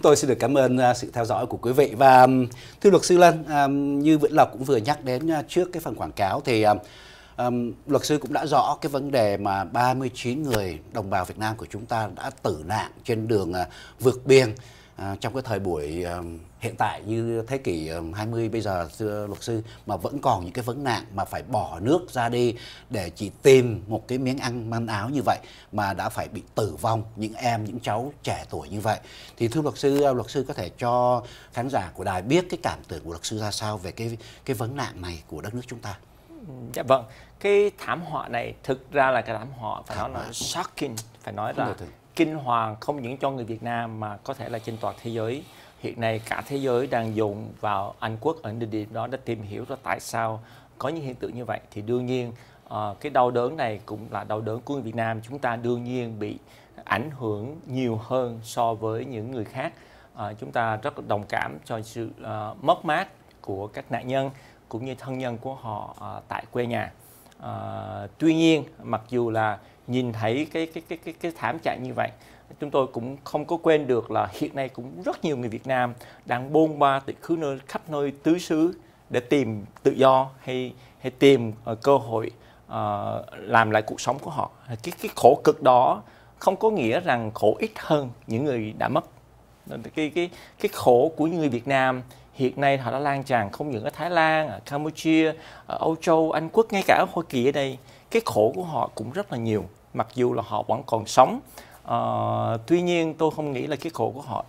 chúng tôi xin được cảm ơn à, sự theo dõi của quý vị. Và thưa luật sư Lân, à, như Vĩnh Lộc cũng vừa nhắc đến à, trước cái phần quảng cáo thì um, luật sư cũng đã rõ cái vấn đề mà 39 người đồng bào Việt Nam của chúng ta đã tử nạn trên đường uh, vượt biên trong cái thời buổi uh, hiện tại như thế kỷ uh, 20 bây giờ thưa luật sư mà vẫn còn những cái vấn nạn mà phải bỏ nước ra đi để chỉ tìm một cái miếng ăn manh áo như vậy mà đã phải bị tử vong những em những cháu trẻ tuổi như vậy. Thì thưa luật sư uh, luật sư có thể cho khán giả của đài biết cái cảm tưởng của luật sư ra sao về cái cái vấn nạn này của đất nước chúng ta? Dạ vâng. Cái thảm họa này thực ra là cái thảm họa phải nói là shocking phải nói là kinh hoàng không những cho người Việt Nam mà có thể là trên toàn thế giới. Hiện nay cả thế giới đang dùng vào Anh Quốc ở địa điểm đó để tìm hiểu ra tại sao có những hiện tượng như vậy. Thì đương nhiên uh, cái đau đớn này cũng là đau đớn của người Việt Nam. Chúng ta đương nhiên bị ảnh hưởng nhiều hơn so với những người khác. Uh, chúng ta rất đồng cảm cho sự uh, mất mát của các nạn nhân cũng như thân nhân của họ uh, tại quê nhà. Uh, tuy nhiên mặc dù là nhìn thấy cái cái cái cái cái thảm trạng như vậy chúng tôi cũng không có quên được là hiện nay cũng rất nhiều người Việt Nam đang bôn ba từ khứ nơi khắp nơi tứ xứ để tìm tự do hay hay tìm uh, cơ hội uh, làm lại cuộc sống của họ. Cái cái khổ cực đó không có nghĩa rằng khổ ít hơn những người đã mất. Cái cái cái khổ của những người Việt Nam hiện nay họ đã lan tràn không những ở Thái Lan, ở Campuchia, ở Âu Châu, Anh Quốc, ngay cả ở Hoa Kỳ ở đây. Cái khổ của họ cũng rất là nhiều mặc dù là họ vẫn còn sống à, tuy nhiên tôi không nghĩ là cái khổ của họ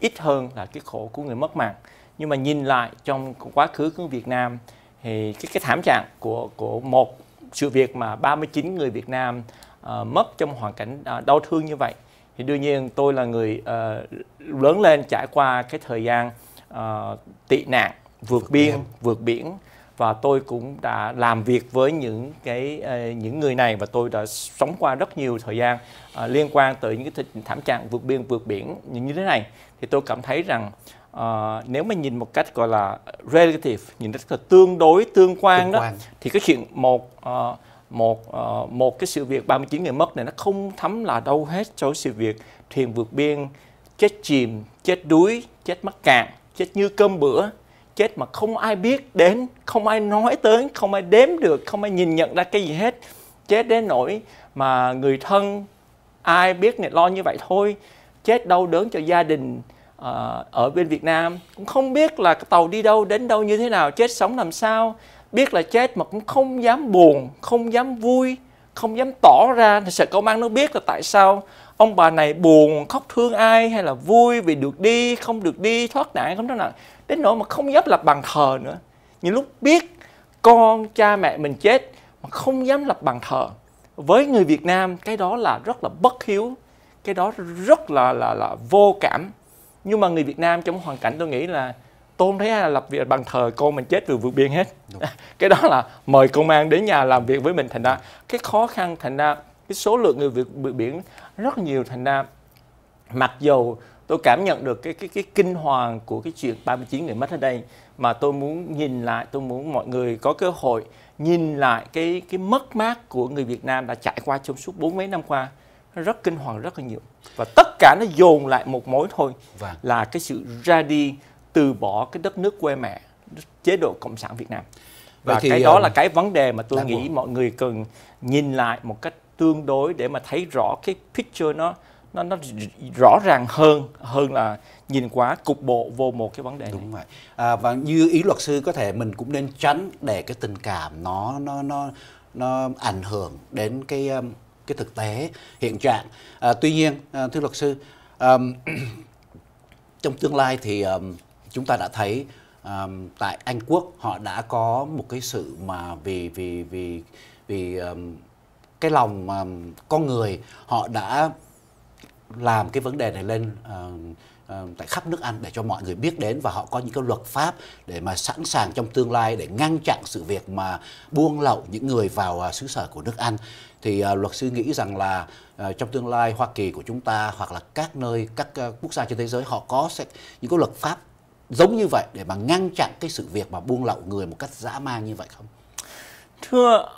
ít hơn là cái khổ của người mất mạng. Nhưng mà nhìn lại trong quá khứ của Việt Nam thì cái cái thảm trạng của của một sự việc mà 39 người Việt Nam uh, mất trong hoàn cảnh uh, đau thương như vậy thì đương nhiên tôi là người uh, lớn lên trải qua cái thời gian uh, tị nạn vượt biên. vượt biển và tôi cũng đã làm việc với những cái uh, những người này và tôi đã sống qua rất nhiều thời gian uh, liên quan tới những cái thảm trạng vượt biên vượt biển như thế này thì tôi cảm thấy rằng uh, nếu mà nhìn một cách gọi là relative nhìn rất là tương đối tương quan tương đó quan. thì cái chuyện một uh, một uh, một cái sự việc 39 người mất này nó không thấm là đâu hết cho sự việc thuyền vượt biên chết chìm chết đuối chết mắc cạn chết như cơm bữa chết mà không ai biết đến, không ai nói tới, không ai đếm được, không ai nhìn nhận ra cái gì hết. Chết đến nỗi mà người thân ai biết này lo như vậy thôi. Chết đau đớn cho gia đình ờ, ở bên Việt Nam cũng không biết là tàu đi đâu đến đâu như thế nào, chết sống làm sao. Biết là chết mà cũng không dám buồn, không dám vui, không dám tỏ ra thì sợ công an nó biết là tại sao ông bà này buồn khóc thương ai hay là vui vì được đi không được đi thoát nạn không thoát nạn. Đến nỗi mà không dám lập bàn thờ nữa. Những lúc biết con cha mẹ mình chết mà không dám lập bàn thờ. Với người Việt Nam cái đó là rất là bất hiếu cái đó rất là là là vô cảm. Nhưng mà người Việt Nam trong hoàn cảnh tôi nghĩ là tôi không thấy ai là lập việc bàn thờ con mình chết vừa vượt biên hết. Đúng. cái đó là mời công an đến nhà làm việc với mình thành ra. Cái khó khăn thành ra cái số lượng người Việt vượt biển rất nhiều thành ra mặc dù tôi cảm nhận được cái cái cái kinh hoàng của cái chuyện 39 người mất ở đây mà tôi muốn nhìn lại tôi muốn mọi người có cơ hội nhìn lại cái cái mất mát của người Việt Nam đã trải qua trong suốt bốn mấy năm qua nó rất kinh hoàng rất là nhiều và tất cả nó dồn lại một mối thôi vâng. là cái sự ra đi từ bỏ cái đất nước quê mẹ chế độ cộng sản Việt Nam và Vậy thì, cái đó là cái vấn đề mà tôi nghĩ buồn. mọi người cần nhìn lại một cách tương đối để mà thấy rõ cái picture nó nó nó rõ ràng hơn hơn là nhìn quá cục bộ vô một cái vấn đề đúng vậy. À, và như ý luật sư có thể mình cũng nên tránh để cái tình cảm nó nó nó nó ảnh hưởng đến cái um, cái thực tế hiện trạng. À, tuy nhiên à, thưa luật sư um, trong tương lai thì um, chúng ta đã thấy um, tại Anh Quốc họ đã có một cái sự mà vì vì vì vì um, cái lòng um, con người họ đã làm cái vấn đề này lên uh, tại khắp nước Anh để cho mọi người biết đến và họ có những cái luật pháp để mà sẵn sàng trong tương lai để ngăn chặn sự việc mà buông lậu những người vào xứ sở của nước Anh thì uh, luật sư nghĩ rằng là uh, trong tương lai Hoa Kỳ của chúng ta hoặc là các nơi các uh, quốc gia trên thế giới họ có sẽ những cái luật pháp giống như vậy để mà ngăn chặn cái sự việc mà buông lậu người một cách dã man như vậy không? Thưa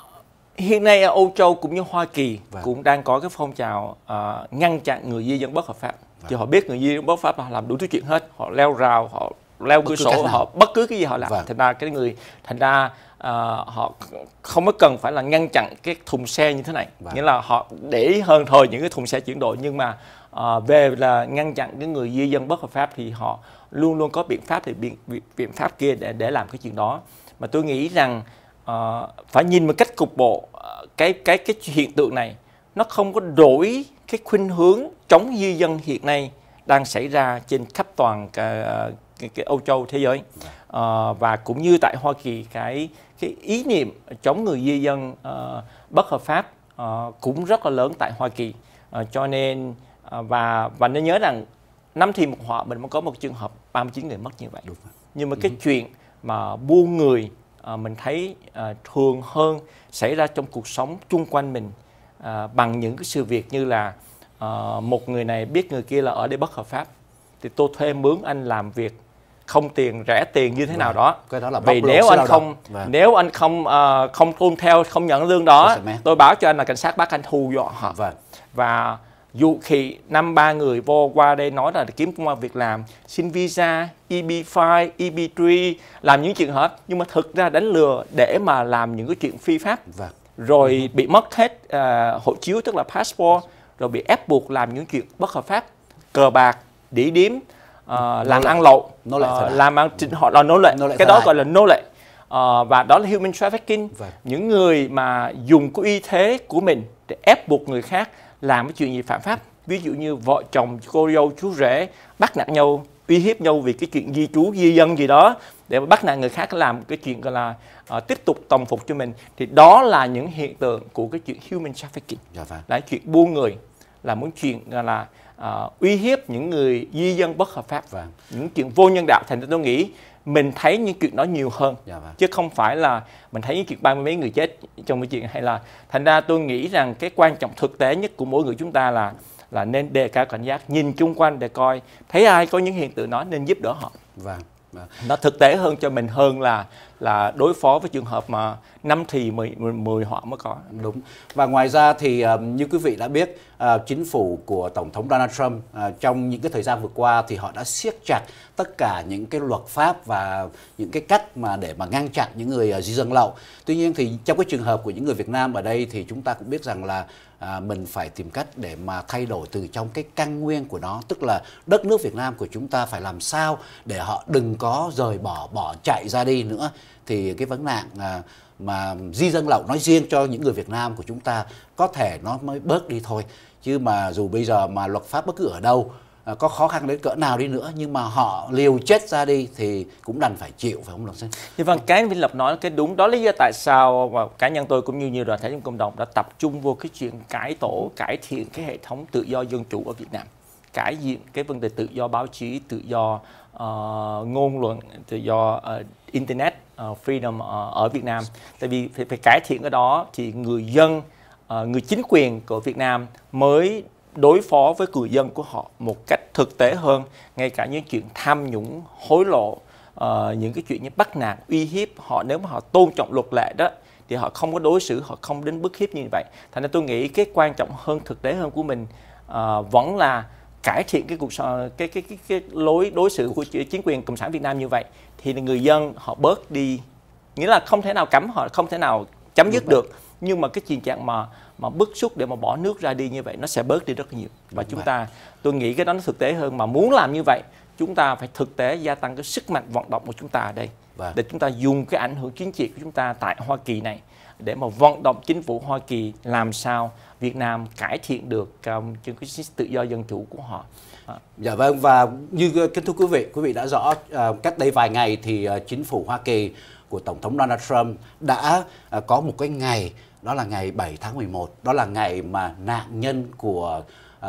hiện nay ở Âu Châu cũng như Hoa Kỳ vâng. cũng đang có cái phong trào uh, ngăn chặn người di dân bất hợp pháp. thì họ biết người di dân bất pháp họ làm đủ thứ chuyện hết họ leo rào họ leo cửa sổ họ bất cứ cái gì họ làm vâng. thành ra cái người thành ra uh, họ không có cần phải là ngăn chặn cái thùng xe như thế này vâng. nghĩa là họ để hơn thôi những cái thùng xe chuyển đổi nhưng mà uh, về là ngăn chặn cái người di dân bất hợp pháp thì họ luôn luôn có biện pháp thì biện, biện pháp kia để để làm cái chuyện đó mà tôi nghĩ rằng uh, phải nhìn một cách cục bộ uh, cái cái cái hiện tượng này nó không có đổi cái khuynh hướng chống di dân hiện nay đang xảy ra trên khắp toàn cái, cái, cái Âu Châu thế giới uh, và cũng như tại Hoa Kỳ cái cái ý niệm chống người di dân uh, bất hợp pháp uh, cũng rất là lớn tại Hoa Kỳ uh, cho nên uh, và và nên nhớ rằng năm thì một họ mình mới có một trường hợp 39 người mất như vậy Đúng. nhưng mà cái ừ. chuyện mà buôn người uh, mình thấy uh, thường hơn xảy ra trong cuộc sống chung quanh mình uh, bằng những cái sự việc như là một người này biết người kia là ở đây bất hợp pháp thì tôi thuê mướn anh làm việc không tiền rẻ tiền như thế nào đó cái đó là vì nếu anh không vâng. nếu anh không uh, không tuân theo không nhận lương đó tôi báo cho anh là cảnh sát bắt anh thu dọn họ vâng. và dù khi năm ba người vô qua đây nói là kiếm công an việc làm xin visa EB5 EB3 làm những chuyện hết. Nhưng mà thực ra đánh lừa để mà làm những cái chuyện phi pháp. Vâng. rồi ừ. bị mất hết uh, hộ chiếu tức là passport rồi bị ép buộc làm những chuyện bất hợp pháp cờ bạc đỉ điếm uh, làm ăn lậu nô lệ uh, làm ăn họ là nô lệ, cái đó gọi là nô lệ. Uh, và đó là human trafficking. Vâng. những người mà dùng cái uy thế của mình để ép buộc người khác làm cái chuyện gì phạm pháp ví dụ như vợ chồng cô dâu chú rể bắt nạt nhau uy hiếp nhau vì cái chuyện di trú di dân gì đó để bắt nạt người khác làm cái chuyện gọi là uh, tiếp tục tòng phục cho mình thì đó là những hiện tượng của cái chuyện human trafficking dạ vâng. là chuyện buôn người là muốn chuyện gọi là uh, uy hiếp những người di dân bất hợp pháp vâng. những chuyện vô nhân đạo thành ra tôi nghĩ mình thấy những chuyện đó nhiều hơn dạ vâng. chứ không phải là mình thấy những chuyện ba mươi mấy người chết trong cái chuyện hay là thành ra tôi nghĩ rằng cái quan trọng thực tế nhất của mỗi người chúng ta là là nên đề cao cảnh giác nhìn chung quanh để coi thấy ai có những hiện tượng đó nên giúp đỡ họ vâng. Vâng. nó thực tế hơn cho mình hơn là là đối phó với trường hợp mà năm thì 10, 10 họ mới có. Đúng. Và ngoài ra thì như quý vị đã biết, ờ, chính phủ của Tổng thống Donald Trump ờ, trong những cái thời gian vừa qua thì họ đã siết chặt tất cả những cái luật pháp và những cái cách mà để mà ngăn chặn những người ờ, di dân lậu. Tuy nhiên thì trong cái trường hợp của những người Việt Nam ở đây thì chúng ta cũng biết rằng là à, mình phải tìm cách để mà thay đổi từ trong cái căn nguyên của nó tức là đất nước Việt Nam của chúng ta phải làm sao để họ đừng có rời bỏ bỏ chạy ra đi nữa. Thì cái vấn nạn à, mà di dân lậu nói riêng cho những người Việt Nam của chúng ta có thể nó mới bớt đi thôi. Chứ mà dù bây giờ mà luật pháp bất cứ ở đâu Ờ, có khó khăn đến cỡ nào đi nữa nhưng mà họ liều chết ra đi thì cũng đành phải chịu phải không luật sư? Thì vâng cái Vinh Lập nói cái đúng. Đó lý do tại sao mà cá nhân tôi cũng như nhiều đoàn thể trong cộng đồng đã tập trung vô cái chuyện cải tổ cải thiện cái hệ thống tự do dân chủ ở Việt Nam. Cải diện cái vấn đề tự do báo chí tự do uh, ngôn luận tự do uh, internet uh, freedom uh, ở Việt Nam. Tại vì phải, phải cải thiện cái đó thì người dân uh, người chính quyền của Việt Nam mới đối phó với người dân của họ một cách thực tế hơn ngay cả những chuyện tham nhũng hối lộ uh, những cái chuyện như bắt nạt uy hiếp họ. Nếu mà họ tôn trọng luật lệ đó thì họ không có đối xử họ không đến bức hiếp như vậy. Thành ra tôi nghĩ cái quan trọng hơn thực tế hơn của mình uh, vẫn là cải thiện cái cuộc cái cái cái cái lối đối xử của chính quyền cộng sản Việt Nam như vậy thì người dân họ bớt đi. Nghĩa là không thể nào cấm họ không thể nào chấm dứt được. Nhưng mà cái chuyện trạng mà mà bức xúc để mà bỏ nước ra đi như vậy nó sẽ bớt đi rất nhiều và chúng ta tôi nghĩ cái đó nó thực tế hơn mà muốn làm như vậy chúng ta phải thực tế gia tăng cái sức mạnh vận động của chúng ta ở đây vâng. để chúng ta dùng cái ảnh hưởng chính trị của chúng ta tại Hoa Kỳ này để mà vận động chính phủ Hoa Kỳ làm sao Việt Nam cải thiện được um, cái tự do dân chủ của họ. À. Dạ vâng và như kính thưa quý vị, quý vị đã rõ uh, cách đây vài ngày thì uh, chính phủ Hoa Kỳ của Tổng thống Donald Trump đã uh, có một cái ngày đó là ngày 7 tháng 11, đó là ngày mà nạn nhân của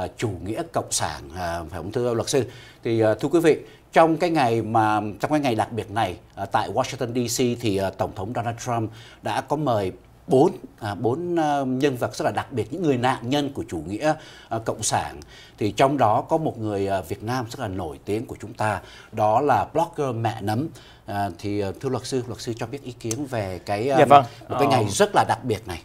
uh, chủ nghĩa cộng sản uh, phải không thưa luật sư? Thì uh, thưa quý vị, trong cái ngày mà trong cái ngày đặc biệt này uh, tại Washington DC thì uh, Tổng thống Donald Trump đã có mời bốn à, bốn uh, nhân vật rất là đặc biệt những người nạn nhân của chủ nghĩa uh, cộng sản. Thì trong đó có một người uh, Việt Nam rất là nổi tiếng của chúng ta đó là blogger mẹ nấm. À, thì thưa luật sư luật sư cho biết ý kiến về cái dạ vâng. một cái ngày rất là đặc biệt này.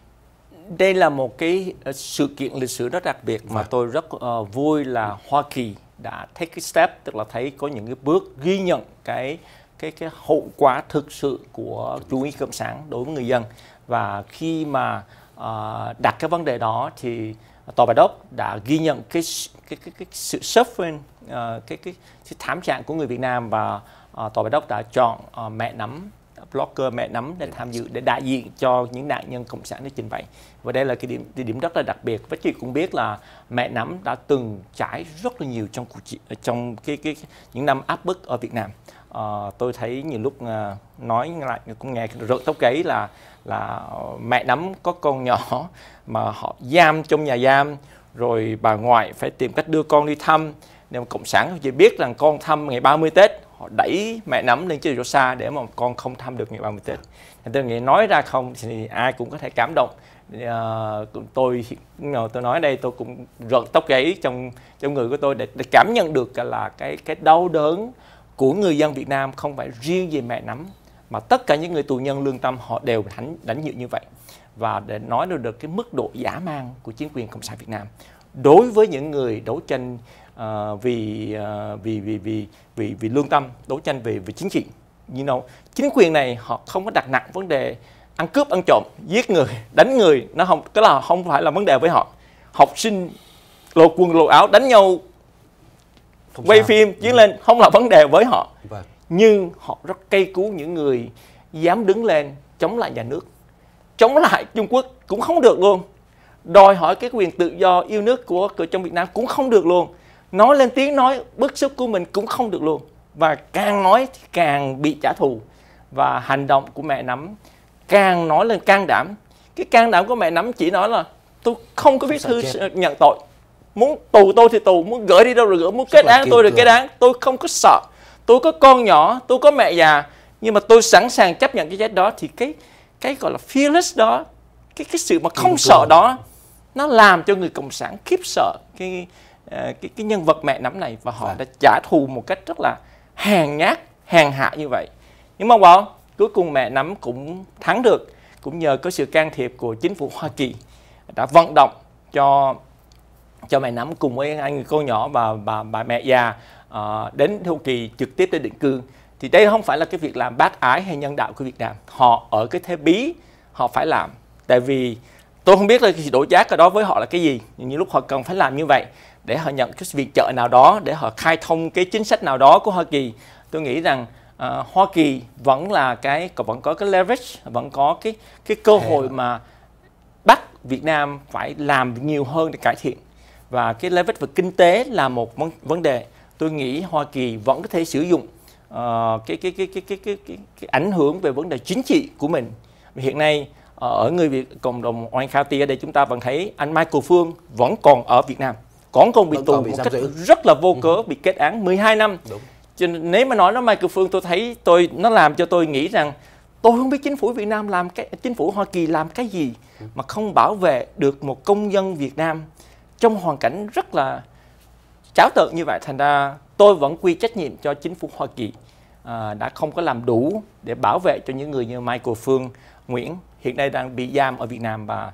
Đây là một cái sự kiện lịch sử rất đặc biệt mà vâng. tôi rất uh, vui là Hoa Kỳ đã take cái step tức là thấy có những cái bước ghi nhận cái cái cái hậu quả thực sự của chủ nghĩa cộng sản đối với người dân và khi mà uh, đặt cái vấn đề đó thì tòa bạch đốc đã ghi nhận cái cái cái, cái sự suffering uh, cái, cái cái thảm trạng của người Việt Nam và uh, tòa bạch đốc đã chọn uh, mẹ nắm blogger mẹ nắm để tham dự để đại diện cho những nạn nhân cộng sản để trình bày và đây là cái điểm cái điểm rất là đặc biệt. Và chị cũng biết là mẹ nắm đã từng trải rất là nhiều trong cuộc trong cái, cái, cái những năm áp bức ở Việt Nam. À, tôi thấy nhiều lúc ờ, nói lại cũng nghe rợn tóc gáy là là mẹ nắm có con nhỏ mà họ giam trong nhà giam rồi bà ngoại phải tìm cách đưa con đi thăm. Nếu cộng sản chỉ biết rằng con thăm ngày 30 Tết họ đẩy mẹ nắm lên chơi cho xa để mà con không thăm được ngày 30 Tết tôi nghĩ nói ra không thì ai cũng có thể cảm động. Uh, tôi tôi nói đây tôi cũng rợn tóc gáy trong trong người của tôi để, để cảm nhận được là cái cái đau đớn của người dân Việt Nam không phải riêng về mẹ nắm mà tất cả những người tù nhân lương tâm họ đều đánh đánh nhự như vậy. Và để nói được được cái mức độ giả mang của chính quyền cộng sản Việt Nam. Đối với những người đấu tranh uh, vì, uh, vì vì vì vì vì lương tâm đấu tranh về về chính trị. You know chính quyền này họ không có đặt nặng vấn đề ăn cướp ăn trộm giết người đánh người. Nó không cái là không phải là vấn đề với họ. Học sinh lột quần lột áo đánh nhau không quay sao. phim chiến ừ. lên không là vấn đề với họ. Vâng. nhưng họ rất cây cú những người dám đứng lên chống lại nhà nước. Chống lại Trung Quốc cũng không được luôn. Đòi hỏi cái quyền tự do yêu nước của, của trong Việt Nam cũng không được luôn nói lên tiếng nói bức xúc của mình cũng không được luôn. Và càng nói thì càng bị trả thù. Và hành động của mẹ nắm càng nói lên can đảm. Cái can đảm của mẹ nắm chỉ nói là tôi không có viết thư nhận tội. Muốn tù tôi thì tù muốn gửi đi đâu rồi gửi muốn kết án tôi rồi kết án. Tôi không có sợ. Tôi có con nhỏ tôi có mẹ già. Nhưng mà tôi sẵn sàng chấp nhận cái chết đó. Thì cái cái gọi là fearless đó cái cái sự mà không sợ đó nó làm cho người cộng sản khiếp sợ. Cái cái cái nhân vật mẹ nắm này và họ vâng. đã trả thù một cách rất là hèn nhát hèn hạ như vậy. Nhưng mà bảo cuối cùng mẹ nắm cũng thắng được cũng nhờ có sự can thiệp của chính phủ Hoa Kỳ đã vận động cho cho mẹ nắm cùng với hai người con nhỏ và bà bà mẹ già uh, đến Hoa Kỳ trực tiếp để định cư. Thì đây không phải là cái việc làm bác ái hay nhân đạo của Việt Nam. Họ ở cái thế bí họ phải làm. Tại vì tôi không biết là cái đổi giá cái đó với họ là cái gì nhưng lúc họ cần phải làm như vậy để họ nhận cái viện trợ nào đó để họ khai thông cái chính sách nào đó của Hoa Kỳ. Tôi nghĩ rằng uh, Hoa Kỳ vẫn là cái vẫn có cái leverage vẫn có cái cái cơ hội mà bắt Việt Nam phải làm nhiều hơn để cải thiện. Và cái leverage về kinh tế là một vấn đề. Tôi nghĩ Hoa Kỳ vẫn có thể sử dụng uh, cái, cái, cái, cái, cái, cái, cái, cái ảnh hưởng về vấn đề chính trị của mình. Hiện nay ở người Việt cộng đồng Orange County ở đây chúng ta vẫn thấy anh Michael Phương vẫn còn ở Việt Nam còn còn bị tù một cách giữ. rất là vô ừ. cớ bị kết án 12 năm Đúng. cho nên nếu mà nói nó Michael Phương tôi thấy tôi nó làm cho tôi nghĩ rằng tôi không biết chính phủ Việt Nam làm cái chính phủ Hoa Kỳ làm cái gì ừ. mà không bảo vệ được một công dân Việt Nam trong hoàn cảnh rất là cháo tợn như vậy thành ra tôi vẫn quy trách nhiệm cho chính phủ Hoa Kỳ à, đã không có làm đủ để bảo vệ cho những người như Michael Phương Nguyễn hiện nay đang bị giam ở Việt Nam và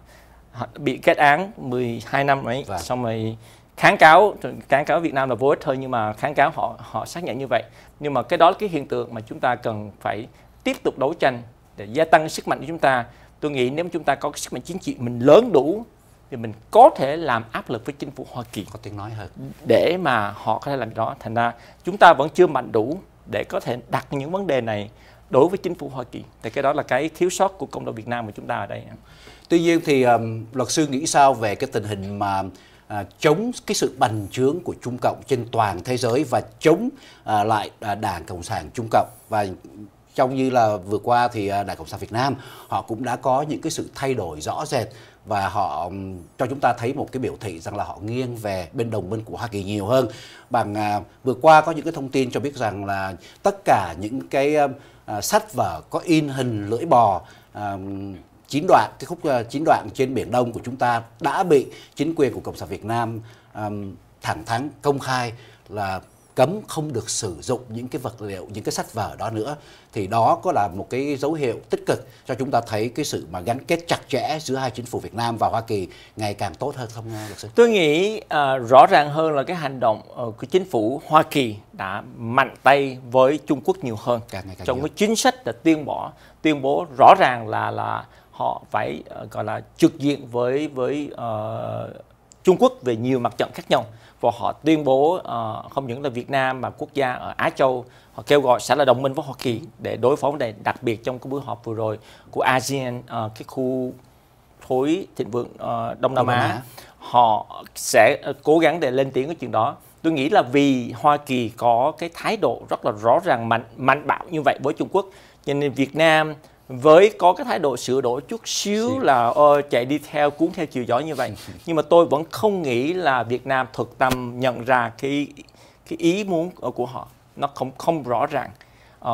bị kết án 12 năm ấy vâng. xong rồi kháng cáo kháng cáo Việt Nam là vô ích thôi nhưng mà kháng cáo họ họ xác nhận như vậy. Nhưng mà cái đó là cái hiện tượng mà chúng ta cần phải tiếp tục đấu tranh để gia tăng sức mạnh của chúng ta. Tôi nghĩ nếu chúng ta có cái sức mạnh chính trị mình lớn đủ thì mình có thể làm áp lực với chính phủ Hoa Kỳ. Có tiếng nói hơn. Để mà họ có thể làm đó. Thành ra chúng ta vẫn chưa mạnh đủ để có thể đặt những vấn đề này đối với chính phủ Hoa Kỳ. Thì cái đó là cái thiếu sót của cộng đồng Việt Nam của chúng ta ở đây. Tuy nhiên thì um, luật sư nghĩ sao về cái tình hình mà À, chống cái sự bành trướng của Trung Cộng trên toàn thế giới và chống à, lại à, Đảng Cộng sản Trung Cộng và trong như là vừa qua thì à, Đảng Cộng sản Việt Nam họ cũng đã có những cái sự thay đổi rõ rệt và họ cho chúng ta thấy một cái biểu thị rằng là họ nghiêng về bên đồng minh của Hoa Kỳ nhiều hơn. Bằng à, vừa qua có những cái thông tin cho biết rằng là tất cả những cái à, sách vở có in hình lưỡi bò à, chín đoạn cái khúc uh, chín đoạn trên biển Đông của chúng ta đã bị chính quyền của cộng sản Việt Nam um, thẳng thắn công khai là cấm không được sử dụng những cái vật liệu những cái sách vở đó nữa thì đó có là một cái dấu hiệu tích cực cho chúng ta thấy cái sự mà gắn kết chặt chẽ giữa hai chính phủ Việt Nam và Hoa Kỳ ngày càng tốt hơn không luật sư? Tôi nghĩ uh, rõ ràng hơn là cái hành động uh, của chính phủ Hoa Kỳ đã mạnh tay với Trung Quốc nhiều hơn càng ngày càng trong nhiều. cái chính sách là tuyên bố tuyên bố rõ ràng là là họ phải uh, gọi là trực diện với với uh, Trung Quốc về nhiều mặt trận khác nhau. Và họ tuyên bố uh, không những là Việt Nam mà quốc gia ở Á Châu họ kêu gọi sẽ là đồng minh với Hoa Kỳ để đối phó vấn đề đặc biệt trong cái buổi họp vừa rồi của ASEAN uh, cái khu khối thịnh vượng uh, Đông Nam Á. Họ sẽ cố gắng để lên tiếng cái chuyện đó. Tôi nghĩ là vì Hoa Kỳ có cái thái độ rất là rõ ràng mạnh mạnh bạo như vậy với Trung Quốc cho nên Việt Nam với có cái thái độ sửa đổi chút xíu là uh, chạy đi theo cuốn theo chiều gió như vậy. Nhưng mà tôi vẫn không nghĩ là Việt Nam thực tâm nhận ra cái cái ý muốn của họ. Nó không không rõ ràng. Uh,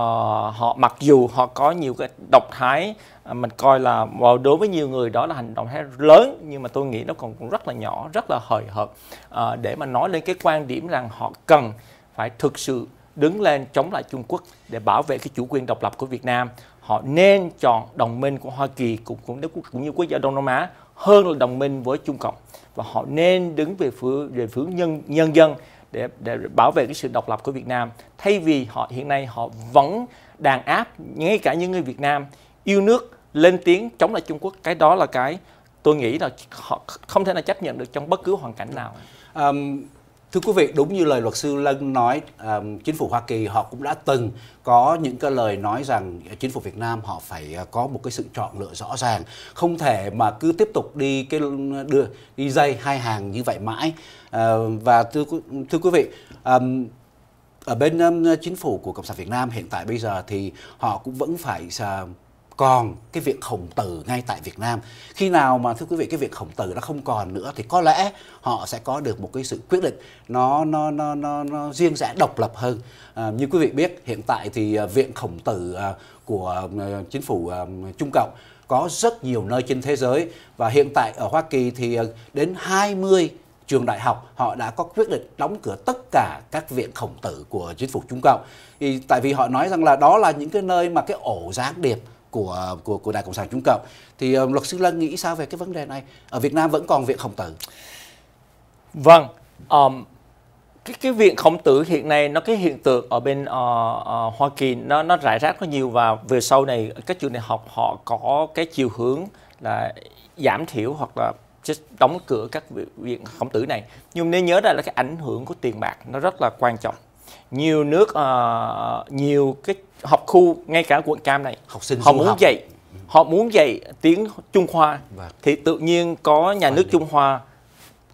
họ mặc dù họ có nhiều cái độc thái uh, mình coi là đối với nhiều người đó là hành động thái lớn nhưng mà tôi nghĩ nó còn, còn rất là nhỏ rất là hời hợt. Uh, để mà nói lên cái quan điểm rằng họ cần phải thực sự đứng lên chống lại Trung Quốc để bảo vệ cái chủ quyền độc lập của Việt Nam họ nên chọn đồng minh của Hoa Kỳ cũng cũng cũng như quốc gia Đông Nam Á hơn là đồng minh với Trung Cộng. Và họ nên đứng về phía về phía nhân nhân dân để để bảo vệ cái sự độc lập của Việt Nam. Thay vì họ hiện nay họ vẫn đàn áp ngay cả những người Việt Nam yêu nước lên tiếng chống lại Trung Quốc. Cái đó là cái tôi nghĩ là họ không thể nào chấp nhận được trong bất cứ hoàn cảnh nào. Um, Thưa quý vị, đúng như lời luật sư Lân nói, um, chính phủ Hoa Kỳ họ cũng đã từng có những cái lời nói rằng chính phủ Việt Nam họ phải ờ, có một cái sự chọn lựa rõ ràng, không thể mà cứ tiếp tục đi cái đưa đi dây hai hàng như vậy mãi. Uh, và thưa thưa quý vị, um, ở bên um, chính phủ của cộng sản Việt Nam hiện tại bây giờ thì họ cũng vẫn phải uh, còn cái viện khổng tử ngay tại Việt Nam khi nào mà thưa quý vị cái viện khổng tử nó không còn nữa thì có lẽ họ sẽ có được một cái sự quyết định nó nó nó nó, nó riêng rẽ độc lập hơn à, như quý vị biết hiện tại thì à, viện khổng tử à, của à, chính phủ Trung Cộng có rất nhiều nơi trên thế giới và hiện tại ở Hoa Kỳ thì đến 20 trường đại học họ đã có quyết định đóng cửa tất cả các viện khổng tử của chính phủ Trung Cộng. Thì tại vì họ nói rằng là đó là những cái nơi mà cái ổ gián điệp của của của Đảng Cộng sản Trung Cộng. Thì uh, luật sư Lân nghĩ sao về cái vấn đề này? Ở Việt Nam vẫn còn viện khổng tử. Vâng, um, cái cái viện khổng tử hiện nay nó cái hiện tượng ở bên uh, uh, Hoa Kỳ nó nó rải rác rất nhiều và về sau này các trường đại học họ có cái chiều hướng là giảm thiểu hoặc là đóng cửa các viện khổng tử này nhưng nên nhớ ra là cái ảnh hưởng của tiền bạc nó rất là quan trọng nhiều nước uh, nhiều cái học khu ngay cả quận cam này học sinh họ muốn học. dạy họ muốn dạy tiếng trung hoa vâng. thì tự nhiên có nhà nước trung hoa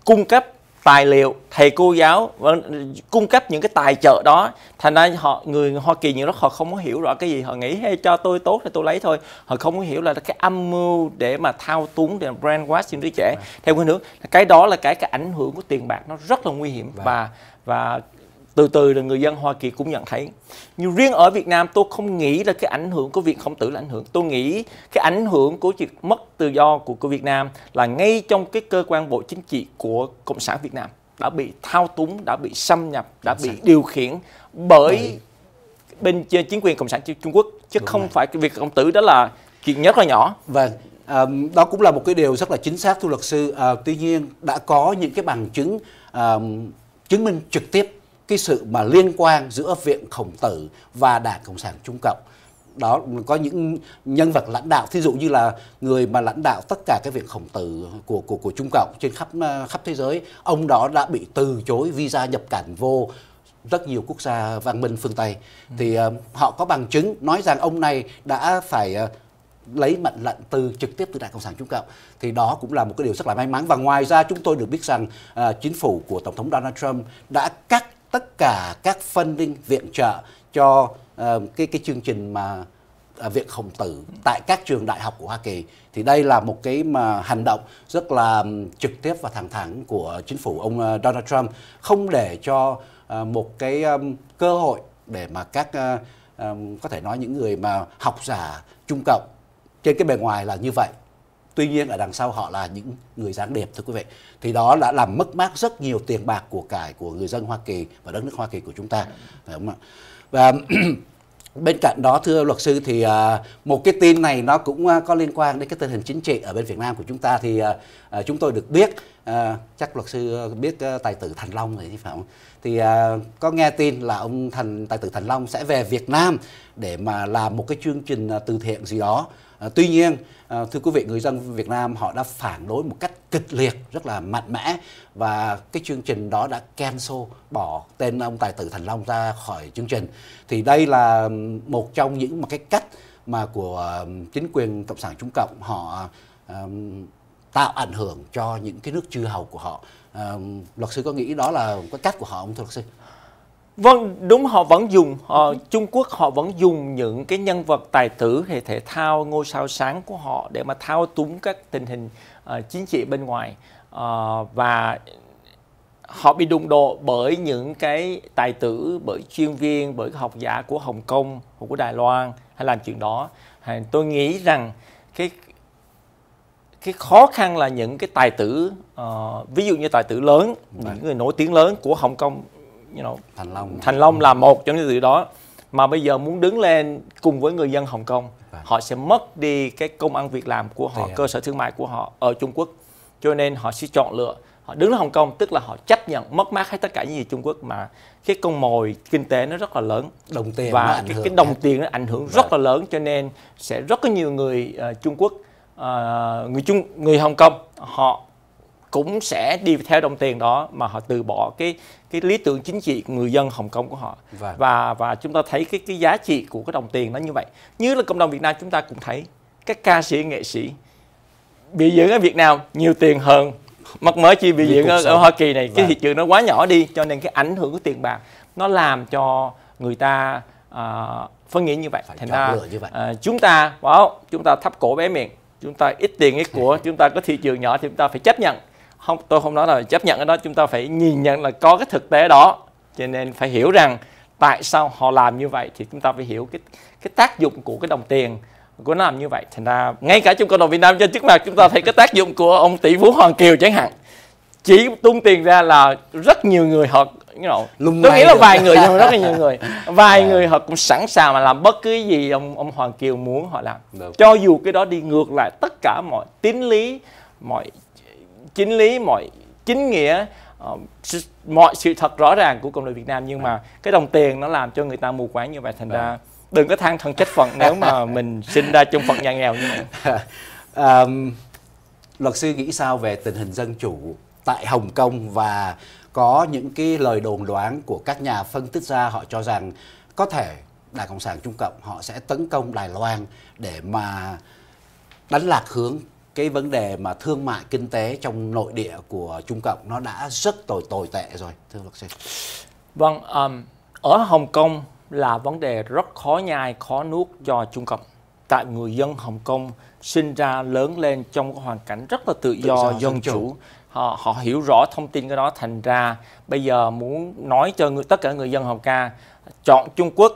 cung cấp tài liệu thầy cô giáo vâng, cung cấp những cái tài trợ đó thành ra họ người hoa kỳ nhiều lúc họ không có hiểu rõ cái gì họ nghĩ hey, cho tôi tốt thì tôi lấy thôi họ không có hiểu là cái âm mưu để mà thao túng để brainwash những đứa trẻ vâng. theo cái hướng cái đó là cái cái ảnh hưởng của tiền bạc nó rất là nguy hiểm vâng. và và từ từ là người dân Hoa Kỳ cũng nhận thấy nhưng riêng ở Việt Nam tôi không nghĩ là cái ảnh hưởng của việc khổng tử là ảnh hưởng tôi nghĩ cái ảnh hưởng của việc mất tự do của, của Việt Nam là ngay trong cái cơ quan bộ chính trị của Cộng sản Việt Nam đã bị thao túng đã bị xâm nhập đã bị điều khiển bởi bên chính quyền Cộng sản Trung Quốc chứ Đúng không rồi. phải cái việc khổng tử đó là chuyện rất là nhỏ vâng À, đó cũng là một cái điều rất là chính xác thưa luật sư. À, tuy nhiên đã có những cái bằng chứng à, chứng minh trực tiếp cái sự mà liên quan giữa viện khổng tử và đảng cộng sản trung cộng. Đó có những nhân vật lãnh đạo thí dụ như là người mà lãnh đạo tất cả cái viện khổng tử của của của trung cộng trên khắp khắp thế giới ông đó đã bị từ chối visa nhập cảnh vô rất nhiều quốc gia văn minh phương tây. Ừ. thì uh, họ có bằng chứng nói rằng ông này đã phải uh, lấy mệnh lệnh từ trực tiếp từ đảng cộng sản trung cộng. Thì đó cũng là một cái điều rất là may mắn. Và ngoài ra chúng tôi được biết rằng uh, chính phủ của tổng thống donald trump đã cắt tất cả các funding viện trợ cho uh, cái cái chương trình mà uh, viện khổng tử tại các trường đại học của Hoa Kỳ. Thì đây là một cái mà hành động rất là trực tiếp và thẳng thắn của chính phủ ông uh, Donald Trump. Không để cho uh, một cái um, cơ hội để mà các uh, um, có thể nói những người mà học giả trung cộng trên cái bề ngoài là như vậy tuy nhiên ở đằng sau họ là những người gián điệp thưa quý vị. Thì đó đã làm mất mát rất nhiều tiền bạc của cải của người dân Hoa Kỳ và đất nước Hoa Kỳ của chúng ta. Phải không ạ? Và bên cạnh đó, thưa luật sư, thì à, một cái tin này nó cũng à, có liên quan đến cái tình hình chính trị ở bên Việt Nam của chúng ta. Thì à, chúng tôi được biết chắc luật sư biết tài tử Thành Long rồi phải không? Thì có nghe tin là ông Thành, tài tử Thành Long sẽ về Việt Nam để mà làm một cái chương trình từ thiện gì đó. À, tuy nhiên, à, thưa quý vị, người dân Việt Nam họ đã phản đối một cách kịch liệt, rất là mạnh mẽ và cái chương trình đó đã cancel bỏ tên ông tài tử Thành Long ra khỏi chương trình. Thì đây là một trong những một cái cách mà của chính quyền cộng sản Trung Cộng họ um, tạo ảnh hưởng cho những cái nước chư hầu của họ. Um, luật sư có nghĩ đó là cái cách của họ không thưa luật sư? Vâng, đúng họ vẫn dùng họ, Trung Quốc họ vẫn dùng những cái nhân vật tài tử hệ thể thao ngôi sao sáng của họ để mà thao túng các tình hình uh, chính trị bên ngoài uh, và họ bị đụng độ bởi những cái tài tử bởi chuyên viên bởi học giả của Hồng Kông của Đài Loan hay làm chuyện đó tôi nghĩ rằng cái cái khó khăn là những cái tài tử uh, ví dụ như tài tử lớn những vâng. người nổi tiếng lớn của Hồng Kông you know, Thành Long Thành Long là một trong những từ đó. Mà bây giờ muốn đứng lên cùng với người dân Hồng Kông vâng. họ sẽ mất đi cái công ăn việc làm của họ cơ sở thương mại của họ ở Trung Quốc. Cho nên họ sẽ chọn lựa họ đứng ở Hồng Kông tức là họ chấp nhận mất mát hết tất cả những gì Trung Quốc mà cái con mồi kinh tế nó rất là lớn. Đồng tiền và cái, cái đồng tiền nó ảnh hưởng rất là lớn cho nên sẽ rất có nhiều người uh, Trung Quốc uh, người Trung người Hồng Kông họ cũng sẽ đi theo đồng tiền đó mà họ từ bỏ cái cái lý tưởng chính trị của người dân Hồng Kông của họ. Vâng. và và chúng ta thấy cái cái giá trị của cái đồng tiền nó như vậy. Như là cộng đồng Việt Nam chúng ta cũng thấy các ca sĩ nghệ sĩ biểu diễn ở Việt Nam nhiều tiền hơn. Mắc mới chi biểu diễn ở, ở Hoa Kỳ này. Vâng. cái thị trường nó quá nhỏ đi cho nên cái ảnh hưởng của tiền bạc nó làm cho người ta uh, phân nghĩ như vậy. Thành ra như vậy. Uh, chúng ta wow, chúng ta thấp cổ bé miệng. Chúng ta ít tiền ít của chúng ta có thị trường nhỏ thì chúng ta phải chấp nhận không tôi không nói là chấp nhận cái đó. Chúng ta phải nhìn nhận là có cái thực tế đó. Cho nên phải hiểu rằng tại sao họ làm như vậy thì chúng ta phải hiểu cái cái tác dụng của cái đồng tiền của nó làm như vậy. Thành ra ngay cả trong cộng đồng Việt Nam trên trước mặt chúng ta thấy cái tác dụng của ông tỷ phú Hoàng Kiều chẳng hạn. Chỉ tung tiền ra là rất nhiều người họ you know, tôi nghĩ là vài người nhưng rất là nhiều người. Vài à. người họ cũng sẵn sàng mà làm bất cứ gì ông ông Hoàng Kiều muốn họ làm. Được. cho dù cái đó đi ngược lại tất cả mọi tín lý mọi chính lý mọi chính nghĩa uh, mọi sự thật rõ ràng của cộng đồng Việt Nam. Nhưng mà cái đồng tiền nó làm cho người ta mù quáng như vậy thành ra đừng có than thân trách phận nếu mà mình sinh ra trong phận nhà nghèo như vậy. um, luật sư nghĩ sao về tình hình dân chủ tại Hồng Kông và có những cái lời đồn đoán của các nhà phân tích ra họ cho rằng có thể Đảng Cộng sản Trung Cộng họ sẽ tấn công Đài Loan để mà đánh lạc hướng cái vấn đề mà thương mại kinh tế trong nội địa của Trung Cộng nó đã rất tồi tồi tệ rồi thưa luật sư. Vâng, um, ở Hồng Kông là vấn đề rất khó nhai, khó nuốt cho Trung Cộng. Tại người dân Hồng Kông sinh ra lớn lên trong hoàn cảnh rất là tự do, tự do dân chủ. chủ. Họ, họ hiểu rõ thông tin cái đó thành ra bây giờ muốn nói cho người, tất cả người dân Hồng Ca chọn Trung Quốc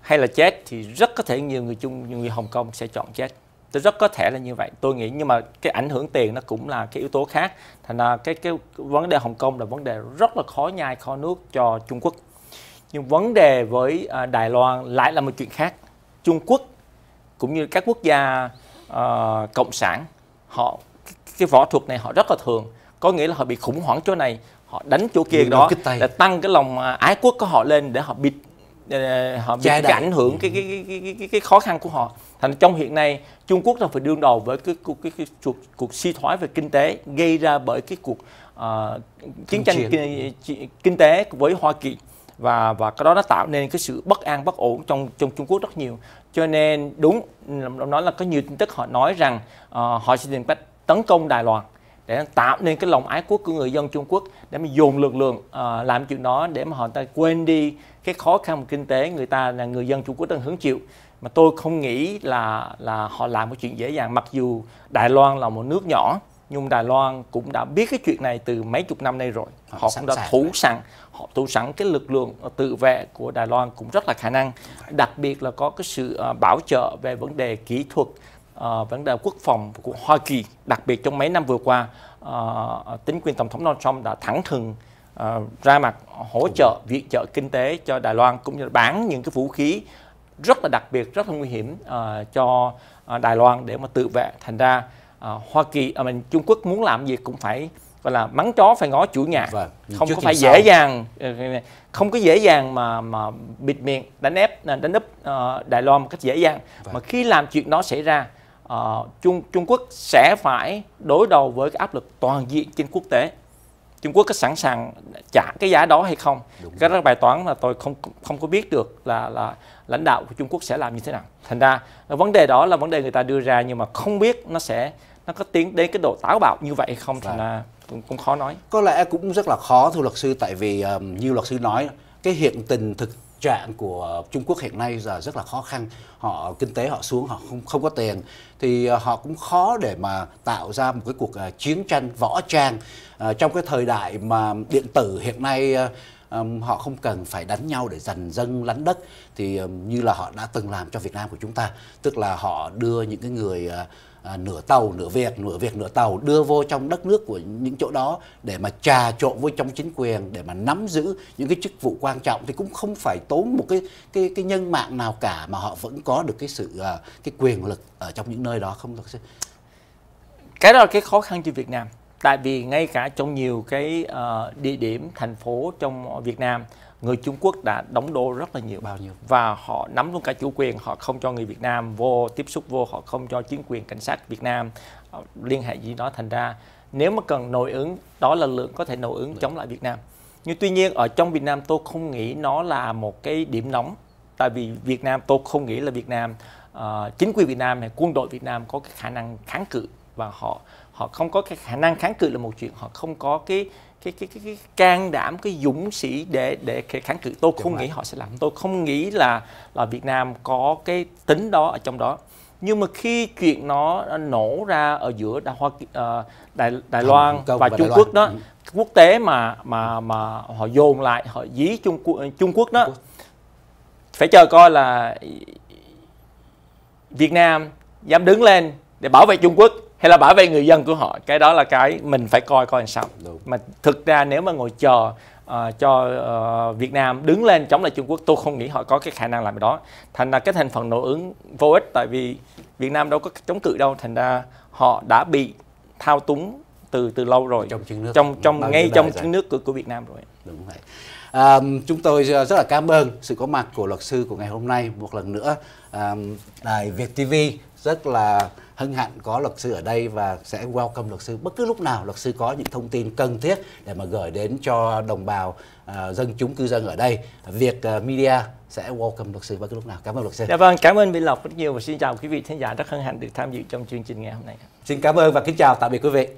hay là chết thì rất có thể nhiều người Trung nhiều người Hồng Kông sẽ chọn chết rất có thể là như vậy. Tôi nghĩ nhưng mà cái ảnh hưởng tiền nó cũng là cái yếu tố khác. Thành ra cái cái vấn đề Hồng Kông là vấn đề rất là khó nhai khó nuốt cho Trung Quốc. Nhưng vấn đề với à, Đài Loan lại là một chuyện khác. Trung Quốc cũng như các quốc gia uh, cộng sản họ cái võ thuật này họ rất là thường. Có nghĩa là họ bị khủng hoảng chỗ này họ đánh chỗ kia đó để tăng cái lòng à, ái quốc của họ lên để họ bịt họ bị cái ảnh hưởng cái, cái, cái, cái, cái khó khăn của họ. Thành trong hiện nay Trung Quốc đang phải đương đầu với cái cuộc cái, cái, cuộc, cuộc suy thoái về kinh tế gây ra bởi cái cuộc uh, chiến tranh kinh, kinh tế với Hoa Kỳ. Và và cái đó nó tạo nên cái sự bất an bất ổn trong trong Trung Quốc rất nhiều. Cho nên đúng nói là có nhiều tin tức họ nói rằng uh, họ sẽ tìm cách tấn công Đài Loan để tạo nên cái lòng ái quốc của người dân Trung Quốc để mà dồn lực lượng uh, làm chuyện đó để mà họ ta quên đi cái khó khăn kinh tế người ta là người dân Trung Quốc đang hứng chịu. Mà tôi không nghĩ là là họ làm cái chuyện dễ dàng. Mặc dù Đài Loan là một nước nhỏ nhưng Đài Loan cũng đã biết cái chuyện này từ mấy chục năm nay rồi. Họ, họ cũng đã thủ sẵn họ thủ sẵn cái lực lượng tự vệ của Đài Loan cũng rất là khả năng. Đặc biệt là có cái sự uh, bảo trợ về vấn đề kỹ thuật uh, vấn đề quốc phòng của Hoa Kỳ, đặc biệt trong mấy năm vừa qua, uh, chính quyền tổng thống Donald Trump đã thẳng thừng uh, ra mặt hỗ trợ viện trợ kinh tế cho Đài Loan cũng như bán những cái vũ khí rất là đặc biệt, rất là nguy hiểm uh, cho uh, Đài Loan để mà tự vệ. Thành ra uh, Hoa Kỳ, uh, mình Trung Quốc muốn làm gì cũng phải gọi là mắng chó phải ngó chủ nhà vâng. không có phải sau. dễ dàng không có dễ dàng mà mà bịt miệng đánh ép đánh úp uh, Đài Loan một cách dễ dàng vâng. mà khi làm chuyện đó xảy ra uh, Trung Trung Quốc sẽ phải đối đầu với cái áp lực toàn diện trên quốc tế Trung Quốc có sẵn sàng trả cái giá đó hay không? Đúng cái đó bài toán mà tôi không không có biết được là là lãnh đạo của Trung Quốc sẽ làm như thế nào. Thành ra vấn đề đó là vấn đề người ta đưa ra nhưng mà không biết nó sẽ nó có tiến đến cái độ táo bạo như vậy hay không? Thì vâng. là cũng, cũng khó nói. Có lẽ cũng rất là khó thưa luật sư tại vì um, như luật sư nói cái hiện tình thực trạng của Trung Quốc hiện nay giờ rất là khó khăn. Họ kinh tế họ xuống, họ không không có tiền. Thì ờ, họ cũng khó để mà tạo ra một cái cuộc ờ, chiến tranh võ trang. Ờ, trong cái thời đại mà điện tử hiện nay họ không cần phải đánh nhau để giành dân lánh đất, thì như là họ đã từng làm cho Việt Nam của chúng ta. Tức là họ đưa những cái người à, nửa tàu nửa việc nửa việc nửa tàu đưa vô trong đất nước của những chỗ đó để mà trà trộn vô trong chính quyền để mà nắm giữ những cái chức vụ quan trọng thì cũng không phải tốn một cái cái cái nhân mạng nào cả mà họ vẫn có được cái sự à, cái quyền lực ở trong những nơi đó không được cái đó là cái khó khăn cho Việt Nam. Tại vì ngay cả trong nhiều cái uh, địa điểm thành phố trong Việt Nam người Trung Quốc đã đóng đô rất là nhiều bao nhiêu. Và họ nắm luôn cả chủ quyền họ không cho người Việt Nam vô tiếp xúc vô họ không cho chính quyền cảnh sát Việt Nam uh, liên hệ gì đó thành ra. Nếu mà cần nội ứng đó là lượng có thể nội ứng chống lại Việt Nam. Nhưng tuy nhiên ở trong Việt Nam tôi không nghĩ nó là một cái điểm nóng. Tại vì Việt Nam tôi không nghĩ là Việt Nam uh, chính quyền Việt Nam hay quân đội Việt Nam có cái khả năng kháng cự. Và họ họ không có cái khả năng kháng cự là một chuyện. Họ không có cái cái cái cái, cái can đảm cái dũng sĩ để để kháng cự. Tôi không nghĩ họ sẽ làm tôi không nghĩ là là Việt Nam có cái tính đó ở trong đó. Nhưng mà khi chuyện nó nổ ra ở giữa Đài Hoa uh, Đài Đài Loan và, và Trung Quốc đó ừ. quốc tế mà mà mà họ dồn lại họ dí Trung Quốc Trung Quốc đó Trung Quốc. phải chờ coi là Việt Nam dám đứng lên để bảo vệ Trung Quốc hay là bảo vệ người dân của họ. Cái đó là cái mình phải coi coi làm sao. Đúng. mà thực ra nếu mà ngồi chờ uh, cho uh, Việt Nam đứng lên chống lại Trung Quốc tôi không nghĩ họ có cái khả năng làm cái đó. Thành ra cái thành phần nội ứng vô ích tại vì Việt Nam đâu có chống cự đâu. Thành ra họ đã bị thao túng từ từ lâu rồi. Trong nước. Trong trong ngay trong trứng nước của, của Việt Nam rồi. Đúng vậy. À, chúng tôi rất là cảm ơn sự có mặt của luật sư của ngày hôm nay một lần nữa. À, đài Việt TV rất là hân hạnh có luật sư ở đây và sẽ welcome luật sư. Bất cứ lúc nào luật sư có những thông tin cần thiết để mà gửi đến cho đồng bào à, dân chúng cư dân ở đây việc à, media sẽ welcome luật sư bất cứ lúc nào. Cảm ơn luật sư. Dạ vâng cảm ơn Vinh Lộc rất nhiều và xin chào quý vị khán giả rất hân hạnh được tham dự trong chương trình ngày hôm nay. Xin cảm ơn và kính chào. Tạm biệt quý vị.